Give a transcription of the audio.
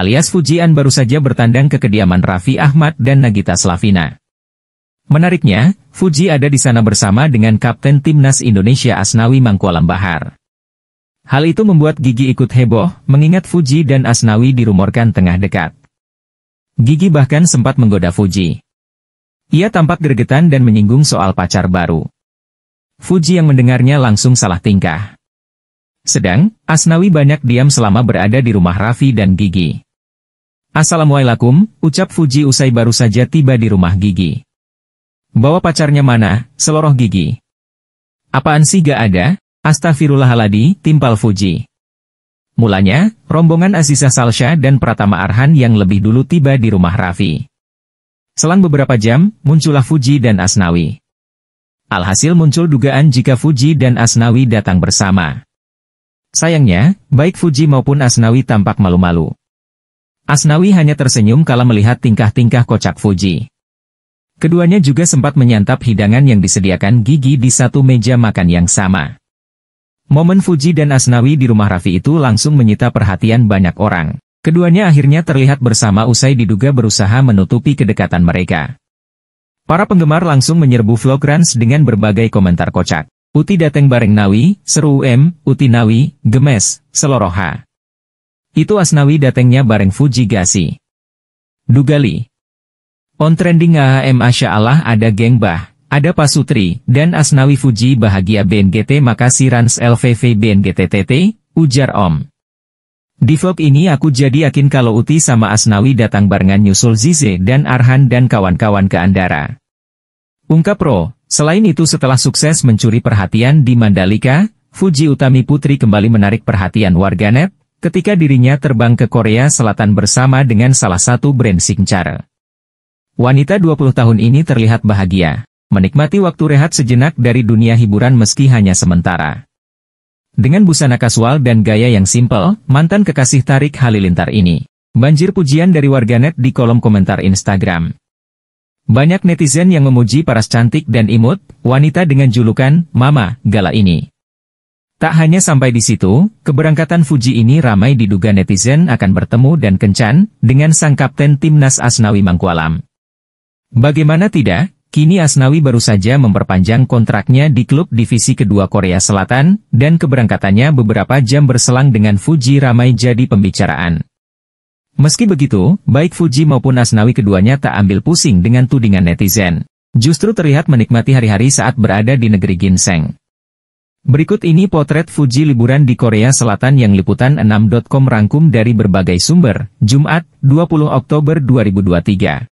alias Fujian baru saja bertandang ke kediaman Raffi Ahmad dan Nagita Slavina. Menariknya, Fuji ada di sana bersama dengan Kapten Timnas Indonesia Asnawi Mangkualam Bahar. Hal itu membuat Gigi ikut heboh, mengingat Fuji dan Asnawi dirumorkan tengah dekat. Gigi bahkan sempat menggoda Fuji. Ia tampak gregetan dan menyinggung soal pacar baru. Fuji yang mendengarnya langsung salah tingkah. Sedang, Asnawi banyak diam selama berada di rumah Raffi dan Gigi. Assalamualaikum, ucap Fuji usai baru saja tiba di rumah Gigi. Bawa pacarnya mana, seloroh gigi. Apaan sih gak ada? Astagfirullahaladi, timpal Fuji. Mulanya, rombongan Aziza Salsha dan Pratama Arhan yang lebih dulu tiba di rumah Raffi. Selang beberapa jam, muncullah Fuji dan Asnawi. Alhasil muncul dugaan jika Fuji dan Asnawi datang bersama. Sayangnya, baik Fuji maupun Asnawi tampak malu-malu. Asnawi hanya tersenyum kala melihat tingkah-tingkah kocak Fuji. Keduanya juga sempat menyantap hidangan yang disediakan Gigi di satu meja makan yang sama. Momen Fuji dan Asnawi di rumah Raffi itu langsung menyita perhatian banyak orang. Keduanya akhirnya terlihat bersama usai diduga berusaha menutupi kedekatan mereka. Para penggemar langsung menyerbu vlog Rans dengan berbagai komentar kocak. Uti dateng bareng Nawi, seru UM, Uti Nawi, gemes, seloroha. Itu Asnawi datengnya bareng Fuji Gasi. Dugali. On trending AHM Asya Allah ada geng bah, ada Pasutri, dan Asnawi Fuji bahagia BNGT makasih Rans LVV BNGT TT, ujar Om. Di vlog ini aku jadi yakin kalau Uti sama Asnawi datang barengan nyusul Zize dan Arhan dan kawan-kawan ke Andara. Ungkap Pro, selain itu setelah sukses mencuri perhatian di Mandalika, Fuji Utami Putri kembali menarik perhatian warganet, ketika dirinya terbang ke Korea Selatan bersama dengan salah satu brand signature. Wanita 20 tahun ini terlihat bahagia, menikmati waktu rehat sejenak dari dunia hiburan meski hanya sementara. Dengan busana kasual dan gaya yang simpel, mantan kekasih Tarik Halilintar ini. Banjir pujian dari warganet di kolom komentar Instagram. Banyak netizen yang memuji paras cantik dan imut, wanita dengan julukan, Mama, Gala ini. Tak hanya sampai di situ, keberangkatan Fuji ini ramai diduga netizen akan bertemu dan kencan, dengan sang kapten timnas Asnawi Mangkualam. Bagaimana tidak, kini Asnawi baru saja memperpanjang kontraknya di klub divisi kedua Korea Selatan, dan keberangkatannya beberapa jam berselang dengan Fuji ramai jadi pembicaraan. Meski begitu, baik Fuji maupun Asnawi keduanya tak ambil pusing dengan tudingan netizen. Justru terlihat menikmati hari-hari saat berada di negeri Ginseng. Berikut ini potret Fuji liburan di Korea Selatan yang liputan 6.com rangkum dari berbagai sumber, Jumat, 20 Oktober 2023.